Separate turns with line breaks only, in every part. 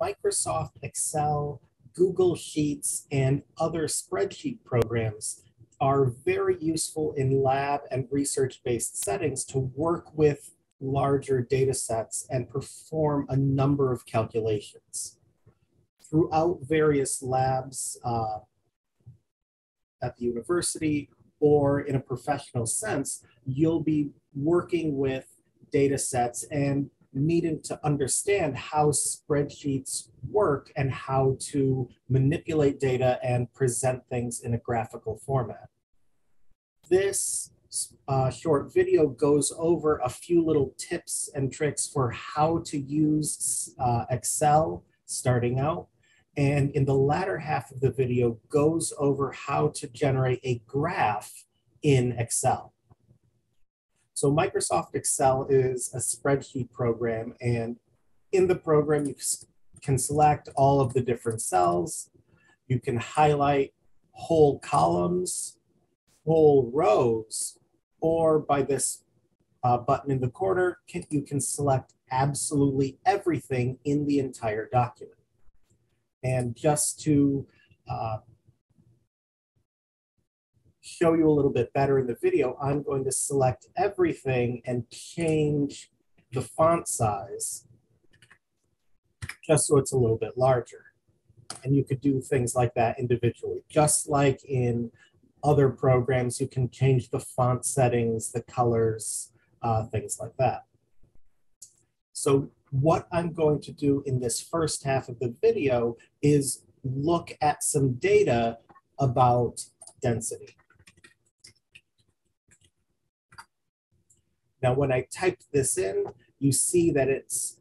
Microsoft Excel, Google Sheets, and other spreadsheet programs are very useful in lab and research-based settings to work with larger data sets and perform a number of calculations. Throughout various labs uh, at the university or in a professional sense, you'll be working with data sets and needing to understand how spreadsheets work and how to manipulate data and present things in a graphical format. This uh, short video goes over a few little tips and tricks for how to use uh, Excel starting out. And in the latter half of the video goes over how to generate a graph in Excel. So Microsoft Excel is a spreadsheet program and in the program you can select all of the different cells. You can highlight whole columns, whole rows, or by this uh, button in the corner, can, you can select absolutely everything in the entire document. And just to uh, show you a little bit better in the video, I'm going to select everything and change the font size just so it's a little bit larger. And you could do things like that individually, just like in other programs, you can change the font settings, the colors, uh, things like that. So what I'm going to do in this first half of the video is look at some data about density. Now, when I typed this in, you see that it's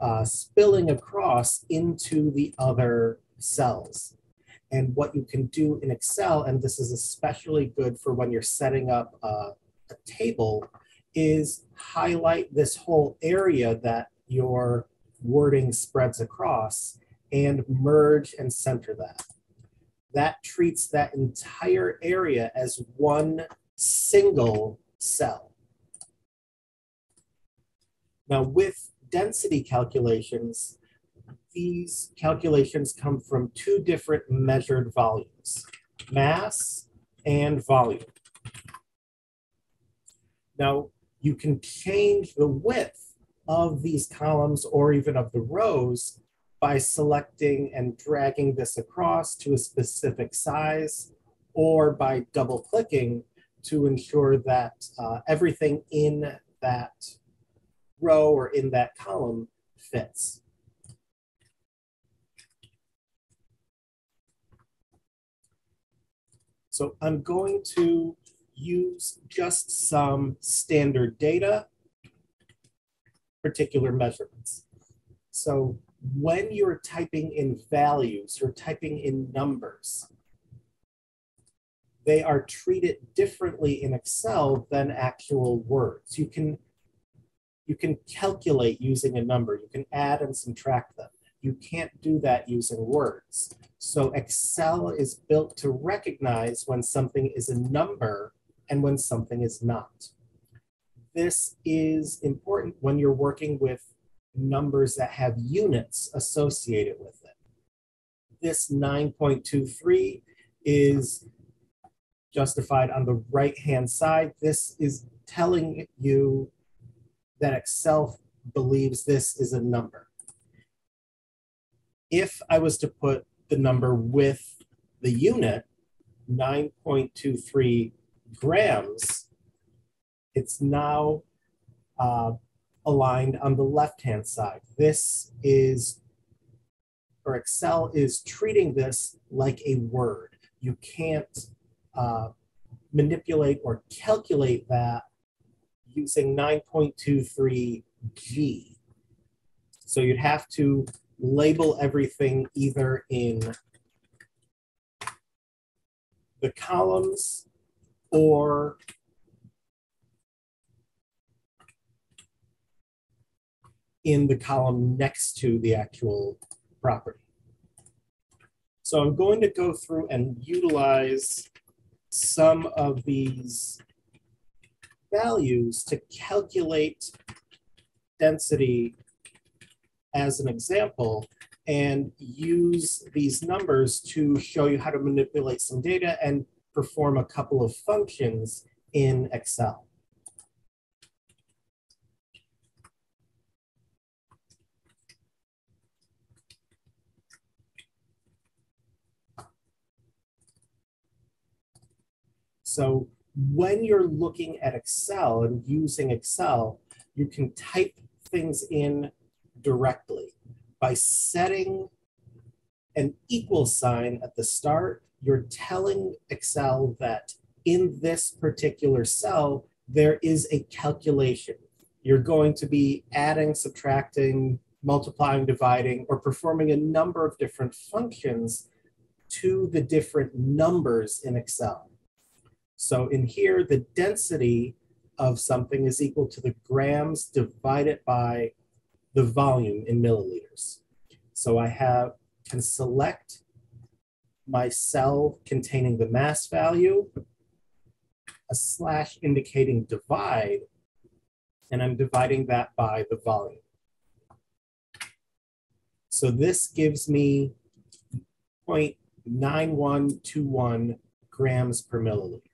uh, spilling across into the other cells. And what you can do in Excel, and this is especially good for when you're setting up a, a table, is highlight this whole area that your wording spreads across and merge and center that. That treats that entire area as one single cell. Now with density calculations, these calculations come from two different measured volumes, mass and volume. Now you can change the width of these columns or even of the rows by selecting and dragging this across to a specific size or by double clicking to ensure that uh, everything in that row or in that column fits. So I'm going to use just some standard data, particular measurements. So when you're typing in values, you're typing in numbers, they are treated differently in Excel than actual words. You can you can calculate using a number. You can add and subtract them. You can't do that using words. So Excel is built to recognize when something is a number and when something is not. This is important when you're working with numbers that have units associated with it. This 9.23 is justified on the right-hand side. This is telling you that Excel believes this is a number. If I was to put the number with the unit, 9.23 grams, it's now uh, aligned on the left-hand side. This is, or Excel is treating this like a word. You can't uh, manipulate or calculate that using 9.23G. So you'd have to label everything either in the columns or in the column next to the actual property. So I'm going to go through and utilize some of these values to calculate density as an example and use these numbers to show you how to manipulate some data and perform a couple of functions in Excel. So when you're looking at Excel and using Excel, you can type things in directly by setting an equal sign at the start. You're telling Excel that in this particular cell, there is a calculation. You're going to be adding, subtracting, multiplying, dividing, or performing a number of different functions to the different numbers in Excel. So in here, the density of something is equal to the grams divided by the volume in milliliters. So I have can select my cell containing the mass value, a slash indicating divide, and I'm dividing that by the volume. So this gives me 0.9121 grams per milliliter.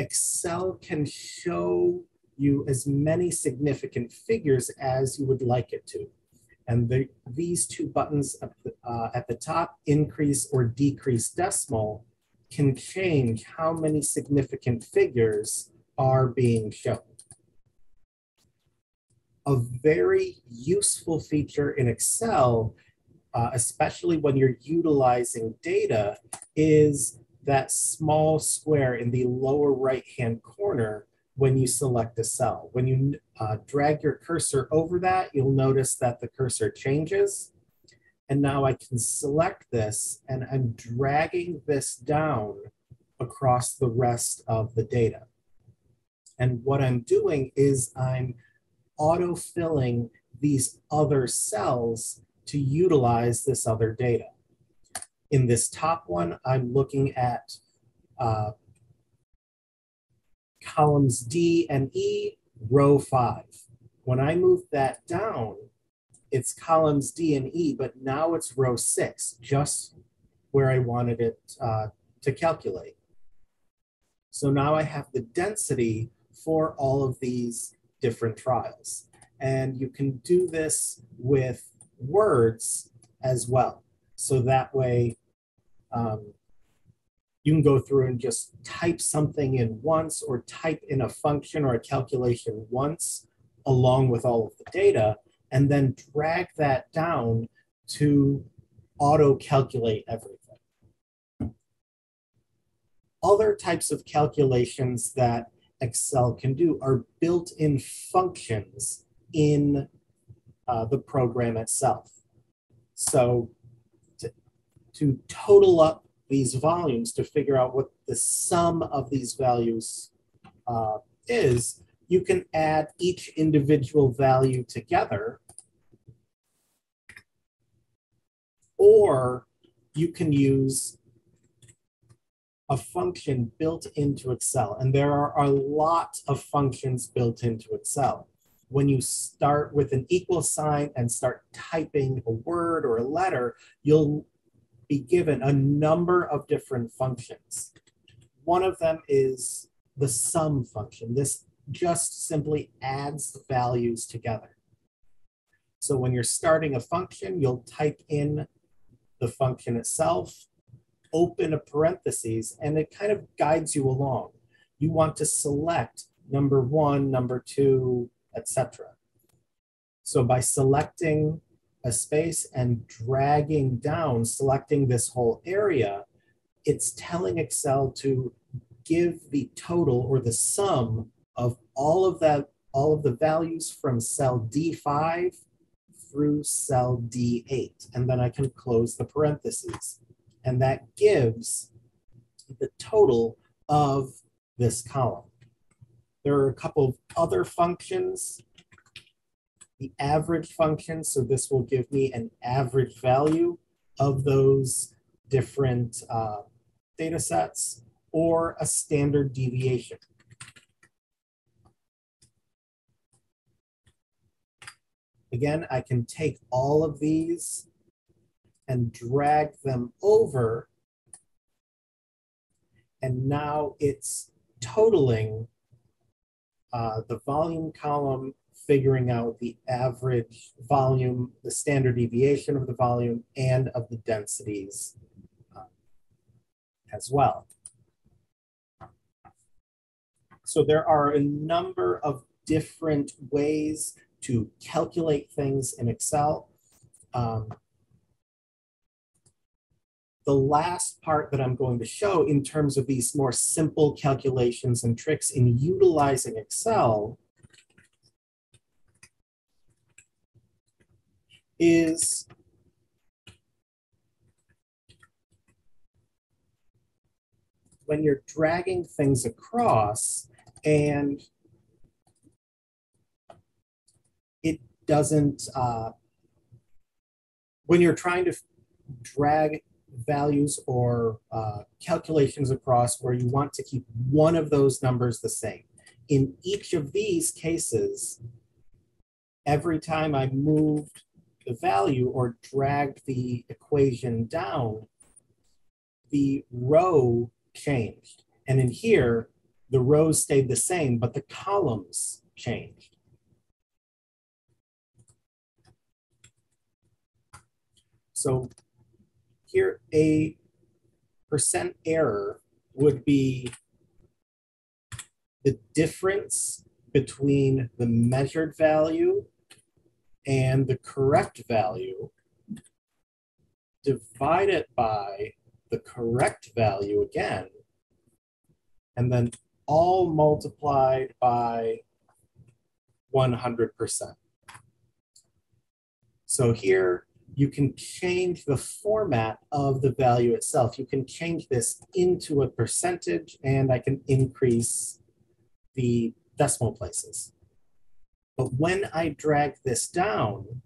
Excel can show you as many significant figures as you would like it to. And the, these two buttons at the, uh, at the top, increase or decrease decimal, can change how many significant figures are being shown. A very useful feature in Excel, uh, especially when you're utilizing data, is that small square in the lower right-hand corner when you select a cell. When you uh, drag your cursor over that, you'll notice that the cursor changes. And now I can select this and I'm dragging this down across the rest of the data. And what I'm doing is I'm auto-filling these other cells to utilize this other data. In this top one, I'm looking at uh, columns D and E, row five. When I move that down, it's columns D and E, but now it's row six, just where I wanted it uh, to calculate. So now I have the density for all of these different trials. And you can do this with words as well. So that way um, you can go through and just type something in once or type in a function or a calculation once along with all of the data and then drag that down to auto calculate everything. Other types of calculations that Excel can do are built-in functions in uh, the program itself. So to total up these volumes to figure out what the sum of these values uh, is, you can add each individual value together or you can use a function built into Excel. And there are a lot of functions built into Excel. When you start with an equal sign and start typing a word or a letter, you'll be given a number of different functions. One of them is the sum function. This just simply adds the values together. So when you're starting a function, you'll type in the function itself, open a parentheses, and it kind of guides you along. You want to select number one, number two, etc. So by selecting a space and dragging down, selecting this whole area, it's telling Excel to give the total or the sum of all of that, all of the values from cell D5 through cell D8. And then I can close the parentheses. And that gives the total of this column. There are a couple of other functions the average function. So this will give me an average value of those different uh, data sets or a standard deviation. Again, I can take all of these and drag them over. And now it's totaling uh, the volume column, figuring out the average volume, the standard deviation of the volume, and of the densities uh, as well. So there are a number of different ways to calculate things in Excel. Um, the last part that I'm going to show in terms of these more simple calculations and tricks in utilizing Excel is when you're dragging things across and it doesn't, uh, when you're trying to drag values or uh, calculations across where you want to keep one of those numbers the same. In each of these cases, every time I moved the value or dragged the equation down, the row changed. And in here, the rows stayed the same, but the columns changed. So here a percent error would be the difference between the measured value and the correct value divide it by the correct value again, and then all multiplied by 100%. So here you can change the format of the value itself. You can change this into a percentage and I can increase the decimal places. But when I drag this down,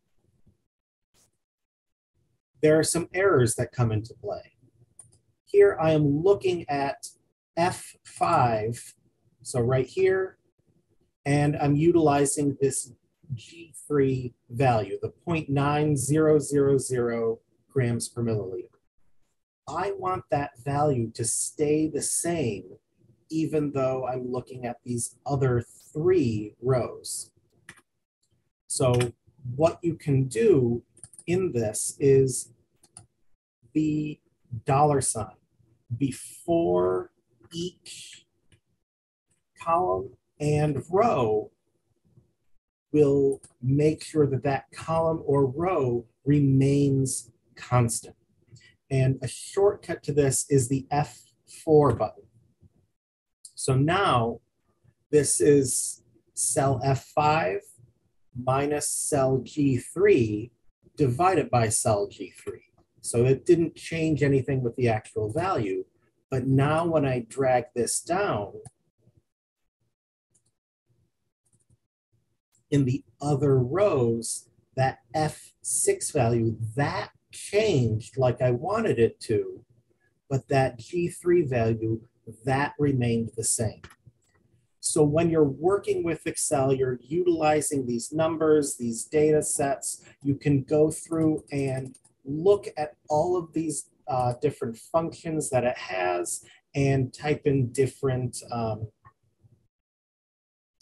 there are some errors that come into play. Here I am looking at F5, so right here, and I'm utilizing this G3 value, the 0.9000 grams per milliliter. I want that value to stay the same even though I'm looking at these other three rows. So what you can do in this is the dollar sign before each column and row will make sure that that column or row remains constant. And a shortcut to this is the F4 button. So now this is cell F5 minus cell G3 divided by cell G3. So it didn't change anything with the actual value. But now when I drag this down, in the other rows, that F6 value, that changed like I wanted it to, but that G3 value, that remained the same. So when you're working with Excel, you're utilizing these numbers, these data sets, you can go through and look at all of these uh, different functions that it has and type in different, um,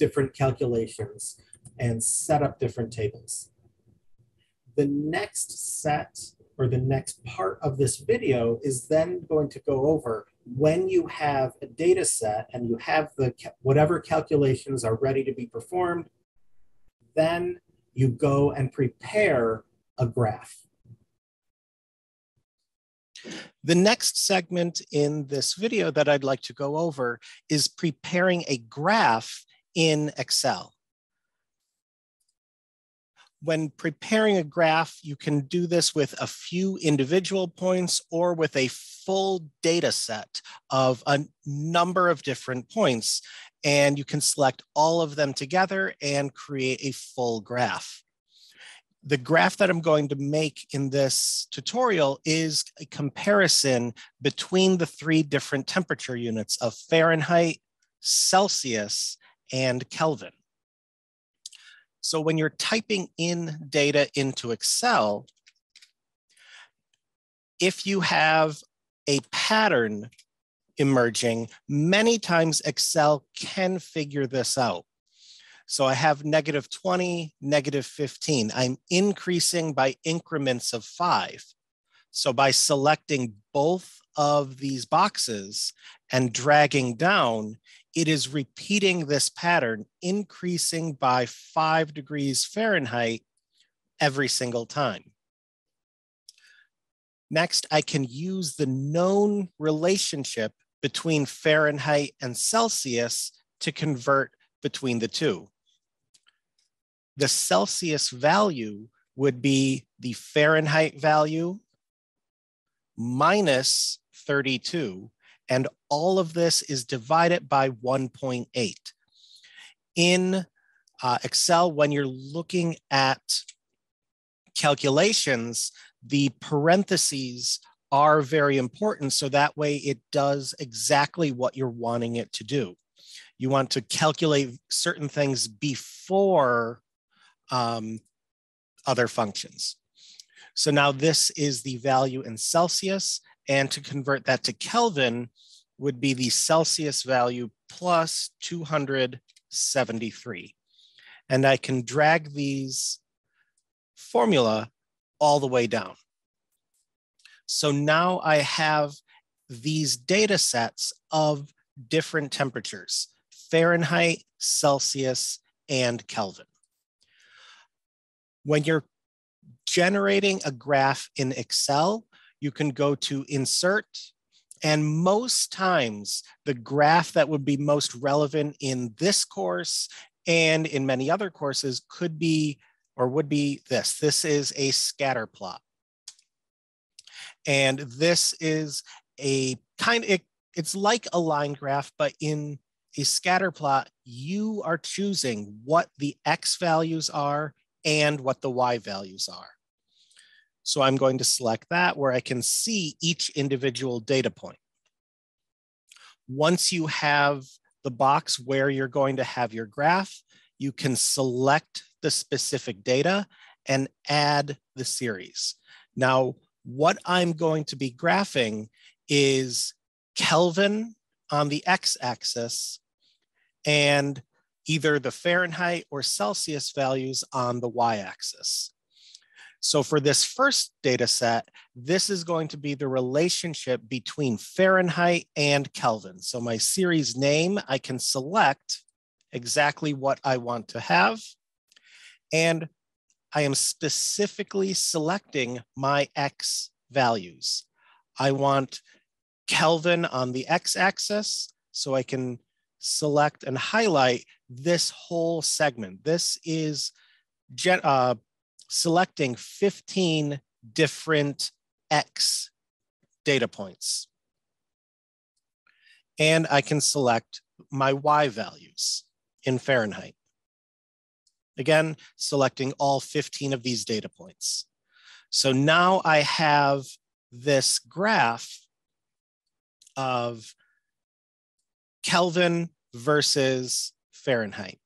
different calculations and set up different tables. The next set or the next part of this video is then going to go over when you have a data set and you have the whatever calculations are ready to be performed, then you go and prepare a graph.
The next segment in this video that I'd like to go over is preparing a graph in Excel when preparing a graph, you can do this with a few individual points or with a full data set of a number of different points. And you can select all of them together and create a full graph. The graph that I'm going to make in this tutorial is a comparison between the three different temperature units of Fahrenheit, Celsius, and Kelvin So when you're typing in data into Excel, if you have a pattern emerging, many times Excel can figure this out. So I have negative 20, negative 15. I'm increasing by increments of five. So by selecting both of these boxes and dragging down, it is repeating this pattern, increasing by five degrees Fahrenheit every single time. Next, I can use the known relationship between Fahrenheit and Celsius to convert between the two. The Celsius value would be the Fahrenheit value minus 32, and all of this is divided by 1.8. In uh, Excel, when you're looking at calculations, the parentheses are very important. So that way it does exactly what you're wanting it to do. You want to calculate certain things before um, other functions. So now this is the value in Celsius. And to convert that to Kelvin would be the Celsius value plus 273. And I can drag these formula all the way down. So now I have these data sets of different temperatures, Fahrenheit, Celsius, and Kelvin. When you're generating a graph in Excel, you can go to insert, and most times the graph that would be most relevant in this course and in many other courses could be or would be this. This is a scatter plot. And this is a kind it, it's like a line graph, but in a scatter plot, you are choosing what the X values are and what the Y values are. So I'm going to select that where I can see each individual data point. Once you have the box where you're going to have your graph, you can select the specific data and add the series. Now, what I'm going to be graphing is Kelvin on the x-axis and either the Fahrenheit or Celsius values on the y-axis. So for this first data set, this is going to be the relationship between Fahrenheit and Kelvin. So my series name, I can select exactly what I want to have. And I am specifically selecting my X values. I want Kelvin on the X axis, so I can select and highlight this whole segment. This is uh, selecting 15 different X data points. And I can select my Y values in Fahrenheit. Again, selecting all 15 of these data points. So now I have this graph of Kelvin versus Fahrenheit.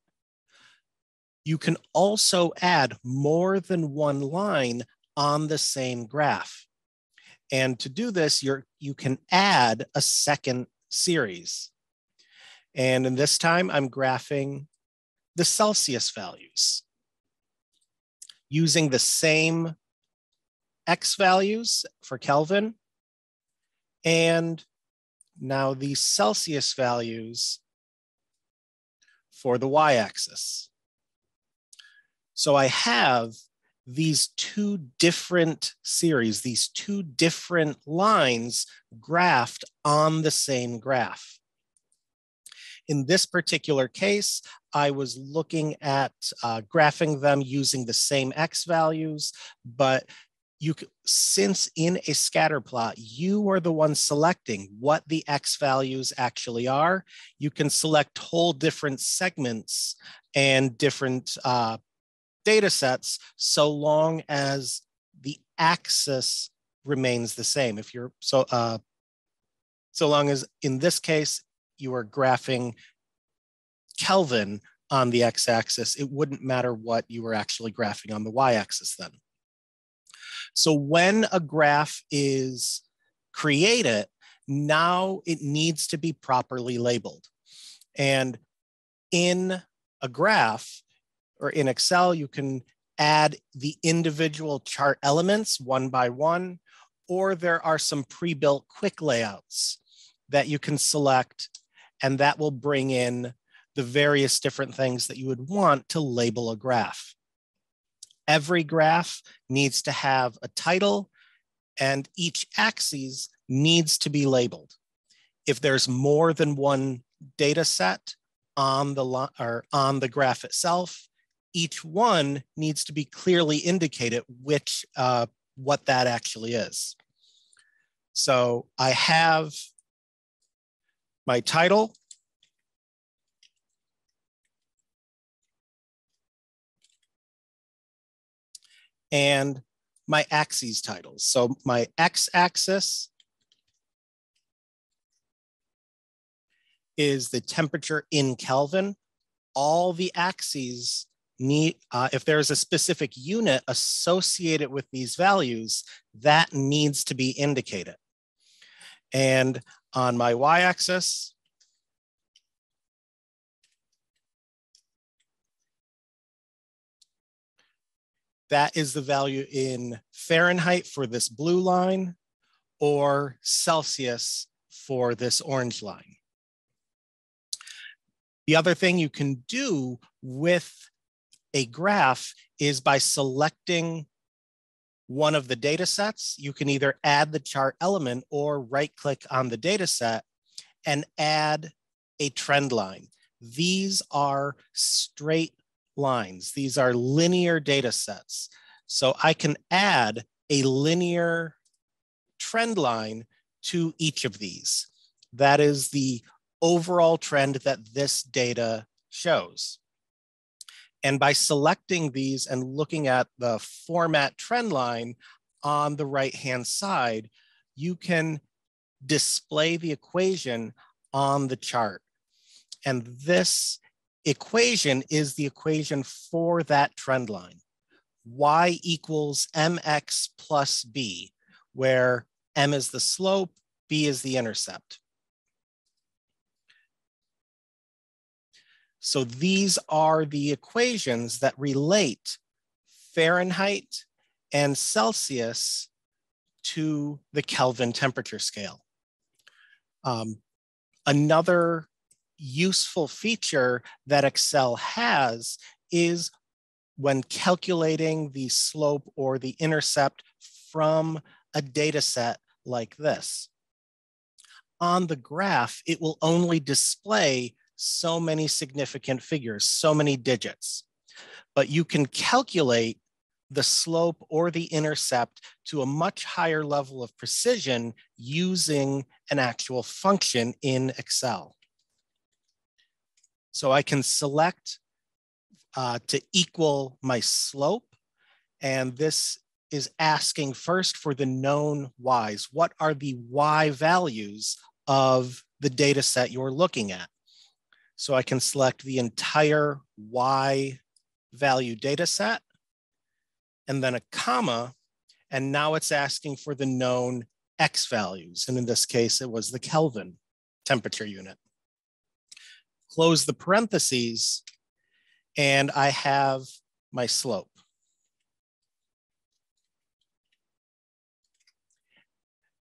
You can also add more than one line on the same graph. And to do this, you're, you can add a second series. And in this time, I'm graphing the Celsius values using the same X values for Kelvin and now the Celsius values for the y-axis. So I have these two different series, these two different lines graphed on the same graph. In this particular case, I was looking at uh, graphing them using the same X values, but you since in a scatter plot, you are the one selecting what the X values actually are. You can select whole different segments and different uh, data sets so long as the axis remains the same. If you're so, uh, so long as in this case, you are graphing Kelvin on the x-axis, it wouldn't matter what you were actually graphing on the y-axis then. So when a graph is created, now it needs to be properly labeled. And in a graph or in Excel, you can add the individual chart elements one by one, or there are some pre-built quick layouts that you can select and that will bring in the various different things that you would want to label a graph. Every graph needs to have a title and each axis needs to be labeled. If there's more than one data set on the, or on the graph itself, each one needs to be clearly indicated which, uh, what that actually is. So I have my title, and my axes titles. So my x-axis is the temperature in Kelvin. All the axes need, uh, if there's a specific unit associated with these values, that needs to be indicated. And on my y-axis, that is the value in Fahrenheit for this blue line or Celsius for this orange line. The other thing you can do with a graph is by selecting one of the data sets, you can either add the chart element or right click on the data set and add a trend line. These are straight lines. These are linear data sets. So I can add a linear trend line to each of these. That is the overall trend that this data shows. And by selecting these and looking at the format trend line on the right-hand side, you can display the equation on the chart. And this equation is the equation for that trend line. Y equals mx plus b, where m is the slope, b is the intercept. So these are the equations that relate Fahrenheit and Celsius to the Kelvin temperature scale. Um, another useful feature that Excel has is when calculating the slope or the intercept from a data set like this. On the graph, it will only display so many significant figures, so many digits. But you can calculate the slope or the intercept to a much higher level of precision using an actual function in Excel. So I can select uh, to equal my slope. And this is asking first for the known y's. What are the y values of the data set you're looking at? So I can select the entire Y value data set and then a comma. And now it's asking for the known X values. And in this case, it was the Kelvin temperature unit. Close the parentheses and I have my slope.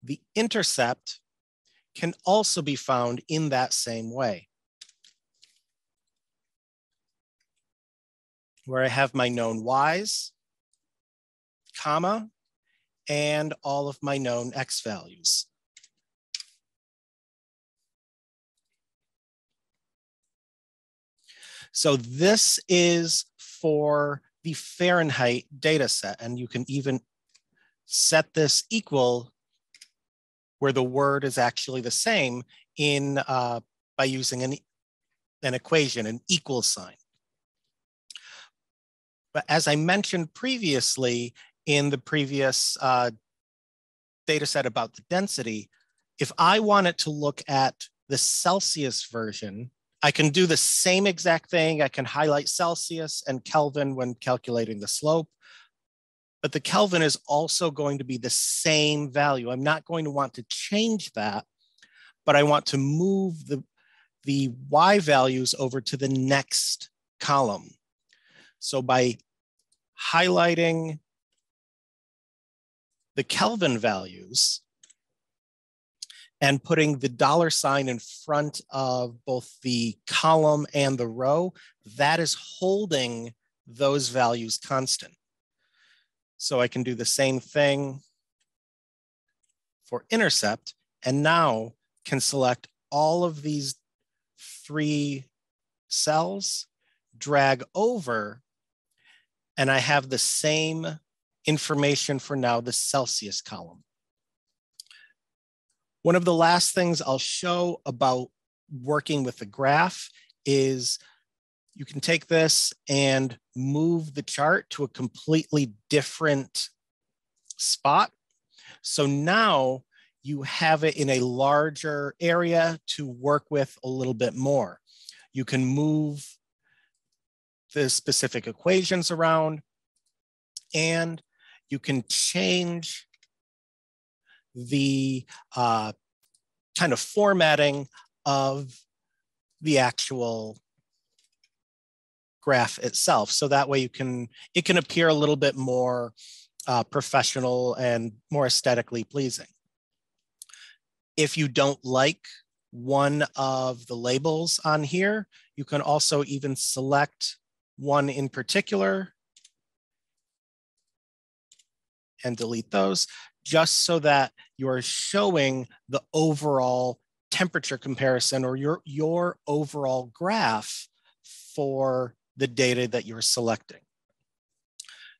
The intercept can also be found in that same way. Where I have my known y's, comma, and all of my known x values. So this is for the Fahrenheit data set, and you can even set this equal where the word is actually the same in uh, by using an, an equation, an equal sign. But as I mentioned previously in the previous uh, data set about the density, if I wanted to look at the Celsius version I can do the same exact thing. I can highlight Celsius and Kelvin when calculating the slope, but the Kelvin is also going to be the same value. I'm not going to want to change that, but I want to move the, the Y values over to the next column. So by highlighting the Kelvin values, and putting the dollar sign in front of both the column and the row, that is holding those values constant. So I can do the same thing for intercept and now can select all of these three cells, drag over, and I have the same information for now the Celsius column. One of the last things I'll show about working with the graph is you can take this and move the chart to a completely different spot. So now you have it in a larger area to work with a little bit more. You can move the specific equations around and you can change the uh, kind of formatting of the actual graph itself. So that way you can, it can appear a little bit more uh, professional and more aesthetically pleasing. If you don't like one of the labels on here, you can also even select one in particular and delete those just so that you're showing the overall temperature comparison or your, your overall graph for the data that you're selecting.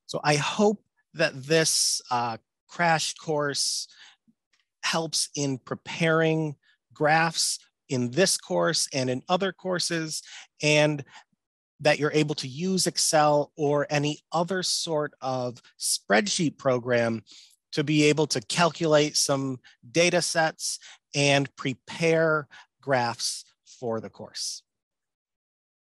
So I hope that this uh, crash course helps in preparing graphs in this course and in other courses, and that you're able to use Excel or any other sort of spreadsheet program to be able to calculate some data sets and prepare graphs for the course.